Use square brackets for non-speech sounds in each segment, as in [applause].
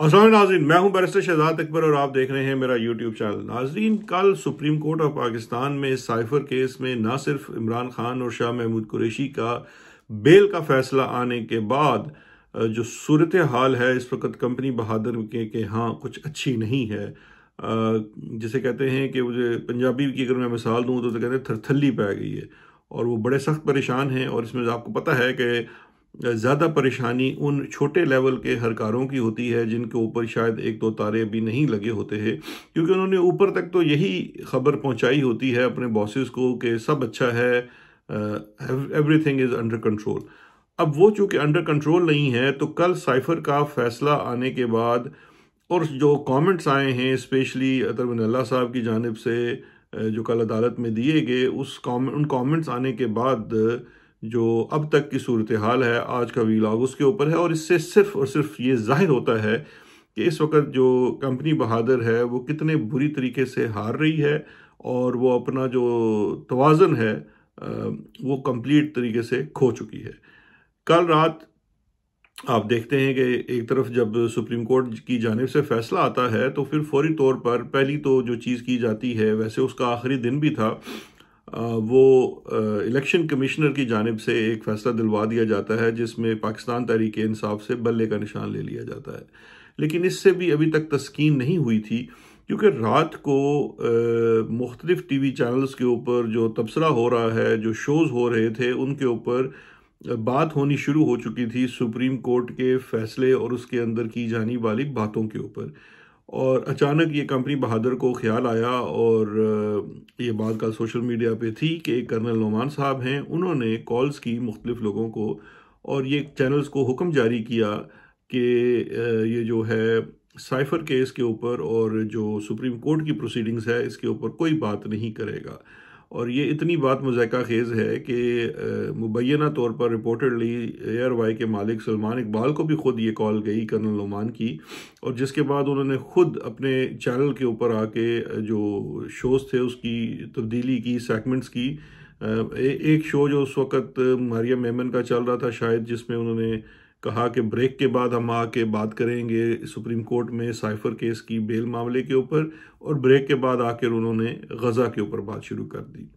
असल नाजरीन मैं हूँ बैरिस्टर शहजाद अकबर और आप देख रहे हैं मेरा यूट्यूब चैनल। नाजरीन कल सुप्रीम कोर्ट ऑफ़ पाकिस्तान में साइफर केस में न सिर्फ़ इमरान खान और शाह महमूद कुरैशी का बेल का फैसला आने के बाद जो सूरत हाल है इस वक्त कंपनी बहादुर के कि हाँ कुछ अच्छी नहीं है। जिसे कहते हैं कि मुझे पंजाबी की अगर मैं मिसाल दूँ तो, तो कहते हैं थरथली पै गई है और वो बड़े सख्त परेशान हैं और इसमें आपको पता है कि ज़्यादा परेशानी उन छोटे लेवल के हरकारों की होती है, जिनके ऊपर शायद एक दो तारे अभी नहीं लगे होते हैं। क्योंकि उन्होंने ऊपर तक तो यही खबर पहुंचाई होती है अपने बॉसेस को कि सब अच्छा है एवरीथिंग इज़ अंडर कंट्रोल अब वो चूँकि अंडर कंट्रोल नहीं है तो कल साइफर का फैसला आने के बाद और जो कमेंट्स आए हैं स्पेशली अतर साहब की जानब से जो कल अदालत में दिए गए, उस कॉमेंट उन कमेंट्स आने के बाद जो अब तक की सूरत हाल है, आज का वीलाग उसके ऊपर है और इससे सिर्फ़ और सिर्फ़ ये ज़ाहिर होता है कि इस वक्त जो कंपनी बहादुर है, वो कितने बुरी तरीके से हार रही है और वो अपना जो तोज़न है वो कंप्लीट तरीके से खो चुकी है। कल रात आप देखते हैं कि एक तरफ़ जब सुप्रीम कोर्ट की जानब से फैसला आता है तो फिर फौरी तौर पर पहली तो जो चीज़ की जाती है, वैसे उसका आखिरी दिन भी था वो इलेक्शन कमिश्नर की जानब से एक फैसला दिलवा दिया जाता है, जिसमें पाकिस्तान तहरीक इंसाफ से बल्ले का निशान ले लिया जाता है। लेकिन इससे भी अभी तक तस्कीन नहीं हुई थी, क्योंकि रात को मुख्तलिफ़ टी वी चैनल्स के ऊपर जो तबसरा हो रहा है, जो शोज़ हो रहे थे, उनके ऊपर बात होनी शुरू हो चुकी थी सुप्रीम कोर्ट के फैसले और उसके अंदर की जाने वाली बातों के ऊपर। और अचानक ये कंपनी बहादुर को ख्याल आया और ये बात कल सोशल मीडिया पे थी कि कर्नल नोमान साहब हैं, उन्होंने कॉल्स की मुख्तलिफ़ लोगों को और ये चैनल्स को हुक्म जारी किया कि ये जो है साइफर केस के ऊपर और जो सुप्रीम कोर्ट की प्रोसीडिंग्स है, इसके ऊपर कोई बात नहीं करेगा। और ये इतनी बात मुजैका खेज़ है कि मुबैना तौर पर रिपोर्टेडली एयर वाई के मालिक सलमान इकबाल को भी खुद ये कॉल गई कर्नल नुमान की और जिसके बाद उन्होंने खुद अपने चैनल के ऊपर आके जो शोज़ थे उसकी तब्दीली की, सेगमेंट्स की एक शो जो उस वक़्त मारिया मेमन का चल रहा था शायद जिसमें उन्होंने कहा कि ब्रेक के बाद हम आके बात करेंगे सुप्रीम कोर्ट में साइफर केस की बेल मामले के ऊपर और ब्रेक के बाद आकर उन्होंने गज़ा के ऊपर बात शुरू कर दी।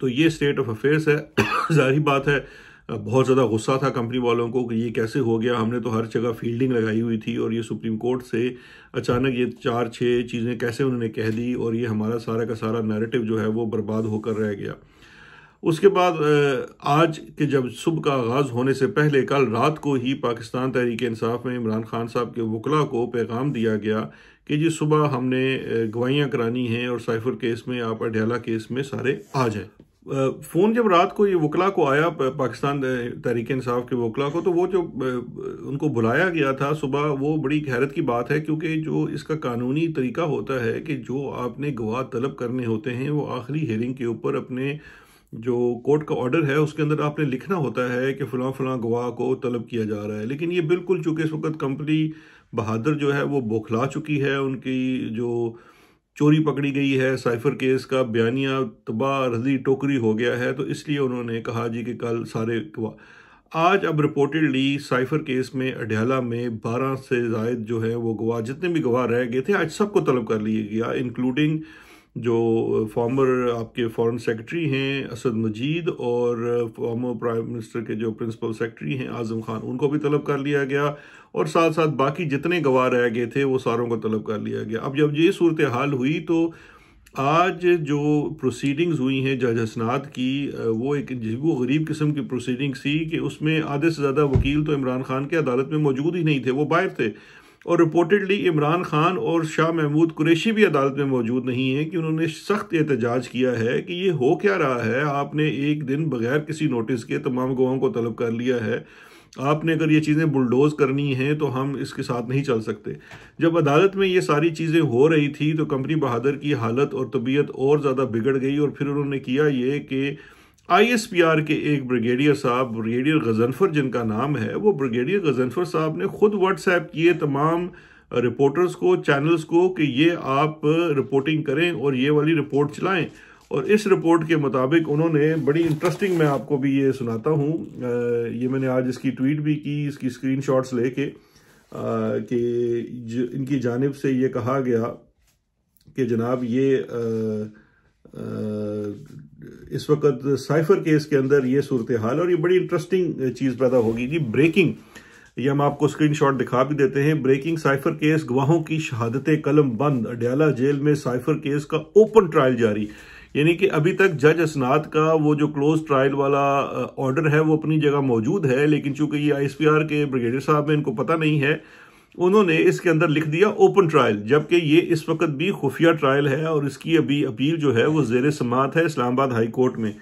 तो ये स्टेट ऑफ़ अफेयर्स है, [coughs] ज़ाहिर बात है, बहुत ज़्यादा गुस्सा था कंपनी वालों को कि ये कैसे हो गया। हमने तो हर जगह फील्डिंग लगाई हुई थी और ये सुप्रीम कोर्ट से अचानक ये चार छः चीज़ें कैसे उन्होंने कह दी और ये हमारा सारा का सारा नैरेटिव जो है वो बर्बाद होकर रह गया। उसके बाद आज के जब सुबह का आगाज़ होने से पहले कल रात को ही पाकिस्तान तहरीक इंसाफ में इमरान खान साहब के वकला को पैगाम दिया गया कि जी सुबह हमने गवाहियाँ करानी हैं और साइफर केस में आप, अडयाला केस में सारे आ जाए। फ़ोन जब रात को ये वकला को आया पाकिस्तान तहरीक इंसाफ के वकला को तो वो जो उनको बुलाया गया था सुबह, वो बड़ी हैरत की बात है क्योंकि जो इसका कानूनी तरीका होता है कि जो आपने गवाह तलब करने होते हैं, वो आखिरी हेयरिंग के ऊपर अपने जो कोर्ट का ऑर्डर है, उसके अंदर आपने लिखना होता है कि फ़लाँ फ़लाँ गवाह को तलब किया जा रहा है। लेकिन ये बिल्कुल चूँकि इस वक्त कंपनी बहादुर जो है, वो बौखला चुकी है, उनकी जो चोरी पकड़ी गई है, साइफर केस का बयानिया तबाह रज़ी टोकरी हो गया है तो इसलिए उन्होंने कहा जी कि कल सारे गवाह। आज अब रिपोर्टेडली साइफर केस में, अडयाला में 12 से जायद जो है, वो गवाह, जितने भी गवाह रह गए थे, आज सबको तलब कर लिया गया इंक्लूडिंग जो फॉर्मर आपके फॉरेन सेक्रेटरी हैं, असद मजीद और फॉर्मर प्राइम मिनिस्टर के जो प्रिंसिपल सेक्रेटरी हैं, आज़म खान, उनको भी तलब कर लिया गया और साथ साथ बाकी जितने गवाह रह गए थे, वो सारों को तलब कर लिया गया। अब जब ये सूरत हाल हुई तो आज जो प्रोसीडिंग्स हुई हैं, जज हसनात की वो एक वो गरीब किस्म की प्रोसीडिंग्स थी कि उसमें आधे से ज़्यादा वकील तो इमरान खान के अदालत में मौजूद ही नहीं थे, वो बाहर थे। और रिपोर्टेडली इमरान खान और शाह महमूद कुरैशी भी अदालत में मौजूद नहीं है कि उन्होंने सख्त एहतजाज किया है कि ये हो क्या रहा है। आपने एक दिन बगैर किसी नोटिस के तमाम गवाहों को तलब कर लिया है। आपने अगर ये चीज़ें बुलडोज करनी हैं तो हम इसके साथ नहीं चल सकते। जब अदालत में ये सारी चीज़ें हो रही थी तो कंपनी बहादुर की हालत और तबीयत और ज़्यादा बिगड़ गई और फिर उन्होंने किया ये कि आईएसपीआर के एक ब्रिगेडियर साहब ब्रिगेडियर गजनफर जिनका नाम है वो ब्रिगेडियर गजनफर साहब ने खुद व्हाट्सएप किए तमाम रिपोर्टर्स को चैनल्स को कि ये आप रिपोर्टिंग करें और ये वाली रिपोर्ट चलाएँ। और इस रिपोर्ट के मुताबिक उन्होंने बड़ी इंटरेस्टिंग मैं आपको भी ये सुनाता हूँ। ये मैंने आज इसकी ट्वीट भी की इसकी स्क्रीन शॉट्स लेके कि इनकी जानब से ये कहा गया कि जनाब ये आ, इस वक्त साइफर केस के अंदर ये सूरत हाल और ये बड़ी इंटरेस्टिंग चीज़ पैदा होगी जी ब्रेकिंग ये हम आपको स्क्रीनशॉट दिखा भी देते हैं। ब्रेकिंग साइफर केस, गवाहों की शहादत, कलम बंद। अडयाला जेल में साइफर केस का ओपन ट्रायल जारी। यानी कि अभी तक जज असनाद का वो जो क्लोज ट्रायल वाला ऑर्डर है, वो अपनी जगह मौजूद है। लेकिन चूँकि ये आईएसपीआर के ब्रिगेडियर साहब में इनको पता नहीं है। उन्होंने इसके अंदर लिख दिया ओपन ट्रायल जबकि ये इस वक्त भी खुफिया ट्रायल है और इसकी अभी अपील जो है वो जेर समात है इस्लामाबाद हाई कोर्ट में।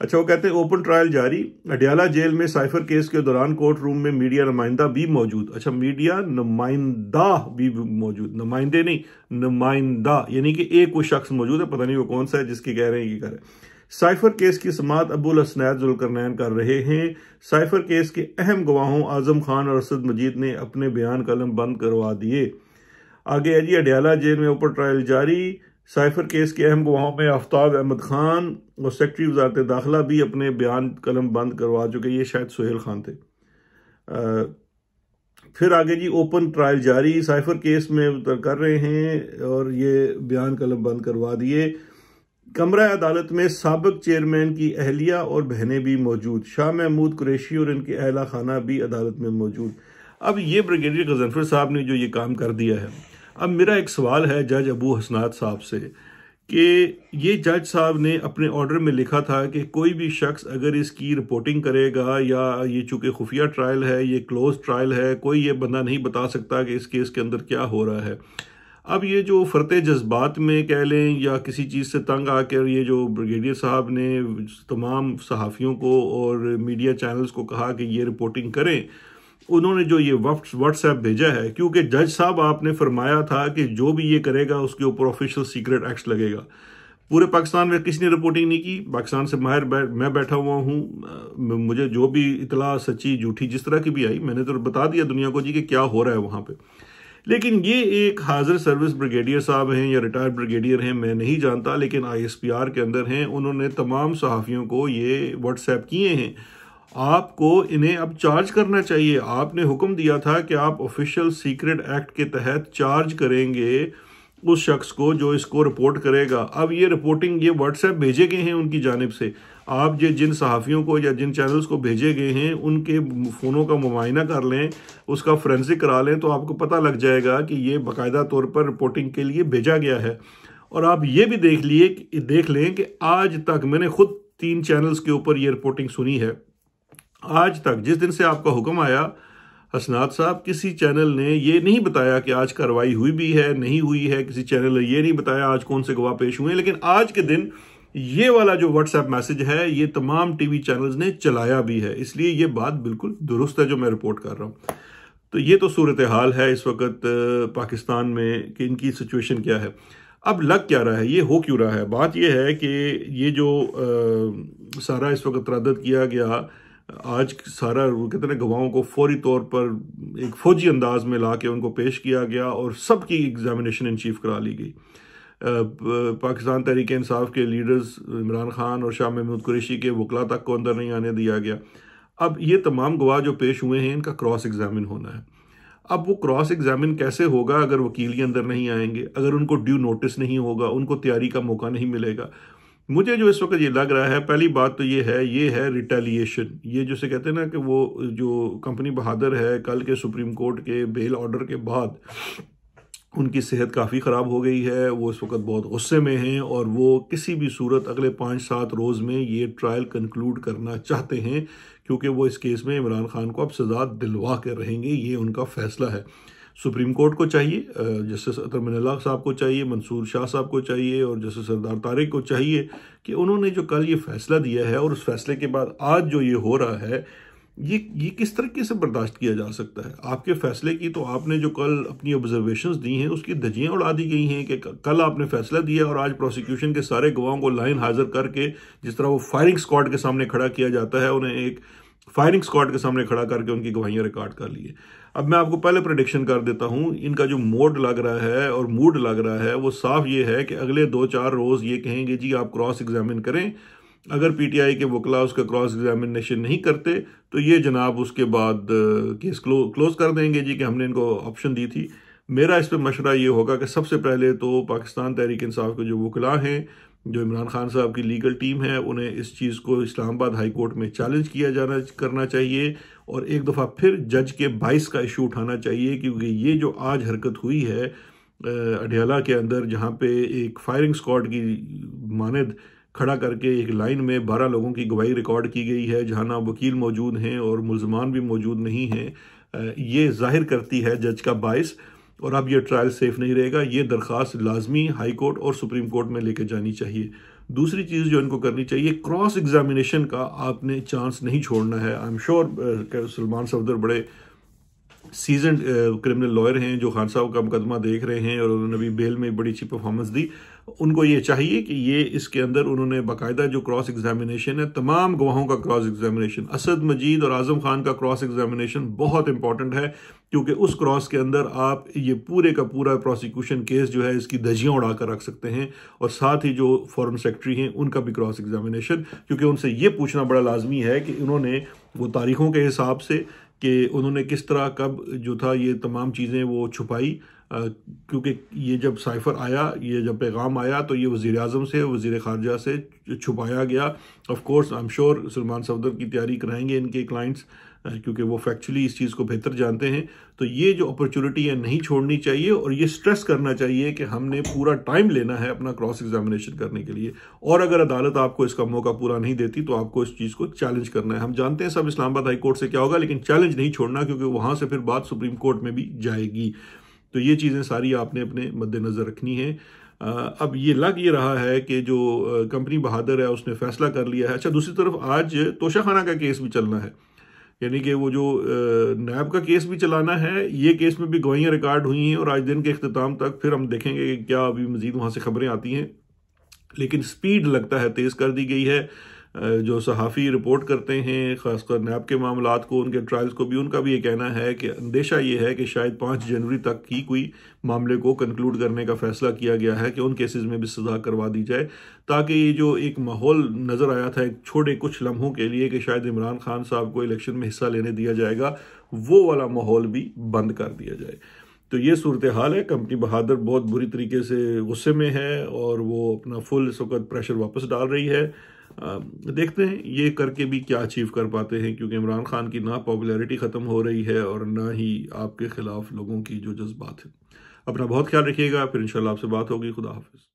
अच्छा वो कहते हैं ओपन ट्रायल जारी। अडियाला जेल में साइफर केस के दौरान कोर्ट रूम में मीडिया नुमाइंदा भी मौजूद। अच्छा मीडिया नुमाइंदा भी मौजूद। नुमाइंदे नहीं, नुमाइंदा, यानी कि एक वो शख्स मौजूद है, पता नहीं वो कौन सा है जिसकी कह रहे हैं ये कर साइफर केस की समात अबुल असनैद जुलकरनैन कर रहे हैं। साइफर केस के अहम गवाहों आज़म खान और असद मजीद ने अपने बयान कलम बंद करवा दिए। आगे है जी अडियाला जेल में ओपन ट्रायल जारी। साइफर केस के अहम गवाहों में आफ्ताब अहमद खान और सेक्रेटरी वजारत दाखिला भी अपने बयान कलम बंद करवा चुके ये शायद सुहेल खान थे। आ, फिर आगे जी ओपन ट्रायल जारी। साइफर केस में कर रहे हैं और ये बयान कलम बंद करवा दिए। कमरा अदालत में सबक चेयरमैन की अहलिया और बहनें भी मौजूद। शाह महमूद कुरैशी और इनके अहला खाना भी अदालत में मौजूद। अब ये ब्रिगेडियर गजनफर साहब ने जो ये काम कर दिया है। अब मेरा एक सवाल है जज अबू हसनात साहब से कि ये जज साहब ने अपने ऑर्डर में लिखा था कि कोई भी शख्स अगर इसकी रिपोर्टिंग करेगा या ये चूँकि खुफिया ट्रायल है, ये क्लोज ट्रायल है, कोई ये बंदा नहीं बता सकता कि इस केस के अंदर क्या हो रहा है। अब ये जो फरते जज्बात में कह लें या किसी चीज़ से तंग आकर ये जो ब्रिगेडियर साहब ने तमाम सहाफ़ियों को और मीडिया चैनल्स को कहा कि ये रिपोर्टिंग करें उन्होंने जो ये व्हाट्सएप भेजा है क्योंकि जज साहब आपने फरमाया था कि जो भी ये करेगा उसके ऊपर ऑफिशियल सीक्रेट एक्ट लगेगा। पूरे पाकिस्तान में किसी ने रिपोर्टिंग नहीं की? पाकिस्तान से माहिर बै, मैं बैठा हुआ हूँ मुझे जो भी इतला सच्ची झूठी जिस तरह की भी आई मैंने तो बता दिया दुनिया को जी कि क्या हो रहा है वहाँ पे। लेकिन ये एक हाजिर सर्विस ब्रिगेडियर साहब हैं या रिटायर्ड ब्रिगेडियर हैं, मैं नहीं जानता, लेकिन आईएसपीआर के अंदर हैं, उन्होंने तमाम सहाफ़ियों को ये व्हाट्सएप किए हैं। आपको इन्हें अब चार्ज करना चाहिए। आपने हुक्म दिया था कि आप ऑफिशियल सीक्रेट एक्ट के तहत चार्ज करेंगे। उस शख्स को जो इसको रिपोर्ट करेगा। अब ये रिपोर्टिंग ये व्हाट्सएप भेजे गए हैं उनकी जानब से। आप जो जिन सहाफ़ियों को या जिन चैनल्स को भेजे गए हैं, उनके फ़ोनों का मुआयना कर लें, उसका फ्रेंसिक करा लें तो आपको पता लग जाएगा कि ये बाकायदा तौर पर रिपोर्टिंग के लिए भेजा गया है। और आप ये भी देख लिए, देख लें कि आज तक मैंने खुद तीन चैनल्स के ऊपर ये रिपोर्टिंग सुनी है। आज तक जिस दिन से आपका हुक्म आया हसनात साहब किसी चैनल ने ये नहीं बताया कि आज कार्रवाई हुई भी है नहीं हुई है किसी चैनल ने ये नहीं बताया आज कौन से गवाह पेश हुए लेकिन आज के दिन ये वाला जो व्हाट्सएप मैसेज है ये तमाम टीवी चैनल्स ने चलाया भी है। इसलिए ये बात बिल्कुल दुरुस्त है जो मैं रिपोर्ट कर रहा हूँ। तो ये तो सूरत हाल है इस वक्त पाकिस्तान में कि इनकी सिचुएशन क्या है। अब लग क्या रहा है? ये हो क्यों रहा है? बात यह है कि ये जो आ, सारा इस वक्त रद्द किया गया आज सारा, वो कहते हैं गवाहों को फौरी तौर पर एक फौजी अंदाज में ला के उनको पेश किया गया और सबकी एग्जामिनेशन इन चीफ करा ली गई। पाकिस्तान तहरीक इंसाफ के लीडर्स इमरान खान और शाह महमूद कुरेशी के वकला तक को अंदर नहीं आने दिया गया। अब ये तमाम गवाह जो पेश हुए हैं, इनका क्रॉस एग्जामिन होना है। अब वो क्रॉस एग्जामिन कैसे होगा अगर वकील के अंदर नहीं आएँगे? अगर उनको ड्यू नोटिस नहीं होगा, उनको तैयारी का मौका नहीं मिलेगा मुझे जो इस वक्त ये लग रहा है, पहली बात तो ये है ये है रिटेलिएशन ये जैसे कहते हैं ना कि वो जो कंपनी बहादुर है, कल के सुप्रीम कोर्ट के बेल ऑर्डर के बाद उनकी सेहत काफ़ी ख़राब हो गई है, वो इस वक्त बहुत गुस्से में हैं और वो किसी भी सूरत अगले पाँच सात रोज़ में ये ट्रायल कंक्लूड करना चाहते हैं, क्योंकि वो इस केस में इमरान खान को अब सजा दिलवा कर रहेंगे, ये उनका फैसला है। सुप्रीम कोर्ट को चाहिए जस्टिस अतर मिनल्ला साहब को चाहिए, मंसूर शाह साहब को चाहिए और जस्टिस सरदार तारिक को चाहिए कि उन्होंने जो कल ये फैसला दिया है और उस फैसले के बाद आज जो ये हो रहा है, ये ये किस तरीके से बर्दाश्त किया जा सकता है? आपके फैसले की तो आपने जो कल अपनी ऑब्जर्वेशंस दी हैं, उसकी धजियाँ उड़ा दी गई हैं कि कल आपने फैसला दिया और आज प्रोसिक्यूशन के सारे गवाहों को लाइन हाजिर करके जिस तरह वो फायरिंग स्क्वाड के सामने खड़ा किया जाता है, उन्हें एक फायरिंग स्क्वाड के सामने खड़ा करके उनकी गवाहियाँ रिकॉर्ड कर लिए। अब मैं आपको पहले प्रडिक्शन कर देता हूँ इनका जो मोड लग रहा है और मूड लग रहा है वो साफ़ ये है कि अगले दो चार रोज ये कहेंगे जी आप क्रॉस एग्जामिन करें। अगर पीटीआई के वकला उसका क्रॉस एग्जामिनेशन नहीं करते तो ये जनाब उसके बाद केस क्लो, क्लोज कर देंगे जी कि हमने इनको ऑप्शन दी थी। मेरा इस पर मशरा ये होगा कि सबसे पहले तो पाकिस्तान तहरीक इंसाफ के जो वकला हैं जो इमरान खान साहब की लीगल टीम है, उन्हें इस चीज़ को इस्लामाबाद हाई कोर्ट में चैलेंज किया जाना, करना चाहिए और एक दफ़ा फिर जज के बाइस का इशू उठाना चाहिए क्योंकि ये जो आज हरकत हुई है अडियाला के अंदर जहाँ पे एक फायरिंग स्क्वाड की मानद खड़ा करके एक लाइन में बारह लोगों की गवाही रिकॉर्ड की गई है, जहाँ ना वकील मौजूद हैं और मुलजमान भी मौजूद नहीं हैं। ये ज़ाहिर करती है जज का बाइस। और अब ये ट्रायल सेफ़ नहीं रहेगा। ये दरख्वास्त लाजमी हाई कोर्ट और सुप्रीम कोर्ट में लेके जानी चाहिए। दूसरी चीज़ जो इनको करनी चाहिए क्रॉस एग्जामिनेशन का आपने चांस नहीं छोड़ना है। I am sure Salman Safdar बड़े सीज़न क्रिमिनल लॉयर हैं जो खान साहब का मुकदमा देख रहे हैं और उन्होंने भी बेल में बड़ी अच्छी परफॉर्मेंस दी। उनको ये चाहिए कि ये इसके अंदर उन्होंने बाकायदा जो क्रॉस एग्जामिनेशन है, तमाम गवाहों का क्रॉस एग्जामिनेशन असद मजीद और आज़म खान का क्रॉस एग्जामिनेशन बहुत इंपॉर्टेंट है, क्योंकि उस क्रॉस के अंदर आप ये पूरे का पूरा प्रोसिक्यूशन केस जो है इसकी दजियाँ उड़ाकर रख सकते हैं और साथ ही जो फॉरेन सेक्रेटरी हैं, उनका भी क्रॉस एग्जामिनेशन क्योंकि उनसे ये पूछना बड़ा लाजमी है कि उन्होंने वो तारीखों के हिसाब से कि उन्होंने किस तरह कब जो था ये तमाम चीज़ें वो छुपाई क्योंकि ये जब साइफर आया, ये जब पैगाम आया तो ये वज़ी अजम से वज़ी ख़ारजा से छुपाया गया। Of course I am sure Salman Safdar की तैयारी कराएँगे इनके क्लाइंट्स क्योंकि वो फैक्चुअली इस चीज़ को बेहतर जानते हैं तो ये जो अपॉर्चुनिटी है नहीं छोड़नी चाहिए और ये स्ट्रेस करना चाहिए कि हमने पूरा टाइम लेना है अपना क्रॉस एग्जामिनेशन करने के लिए। और अगर अदालत आपको इसका मौका पूरा नहीं देती तो आपको इस चीज़ को चैलेंज करना है। हम जानते हैं सब इस्लामाबाद हाई कोर्ट से क्या होगा, लेकिन चैलेंज नहीं छोड़ना, क्योंकि वहाँ से फिर बात सुप्रीम कोर्ट में भी जाएगी। तो ये चीज़ें सारी आपने अपने मद्देनज़र रखनी है। अब ये लग ये रहा है कि जो कंपनी बहादुर है, उसने फैसला कर लिया है। अच्छा दूसरी तरफ़ आज तोशाखाना का केस भी चलना है। यानी कि वो जो नैब का केस भी चलाना है, ये केस में भी गवाहियाँ रिकॉर्ड हुई हैं और आज दिन के अख्ताम तक फिर हम देखेंगे कि क्या अभी मजीद वहाँ से खबरें आती हैं। लेकिन स्पीड लगता है, तेज़ कर दी गई है। जो सहाफ़ी रिपोर्ट करते हैं, ख़ासकर नैब के मामला को, उनके ट्रायल्स को भी, उनका भी ये कहना है कि अंदेशा ये है कि शायद पाँच जनवरी तक ही कोई मामले को कंक्लूड करने का फैसला किया गया है कि उन केसेस में भी सजा करवा दी जाए, ताकि ये जो एक माहौल नज़र आया था एक छोटे कुछ लम्हों के लिए कि शायद इमरान खान साहब को इलेक्शन में हिस्सा लेने दिया जाएगा, वो वाला माहौल भी बंद कर दिया जाए। तो ये सूरत हाल है। कंपनी बहादुर बहुत बुरी तरीके से गुस्से में है और वो अपना फुल इस वक्त प्रेशर वापस डाल रही है। आ, देखते हैं ये करके भी क्या अचीव कर पाते हैं क्योंकि इमरान खान की ना पॉपुलैरिटी ख़त्म हो रही है और ना ही आपके ख़िलाफ़ लोगों की जो जज्बात है। अपना बहुत ख्याल रखिएगा। फिर इंशाल्लाह आपसे बात होगी। खुदा हाफिज़।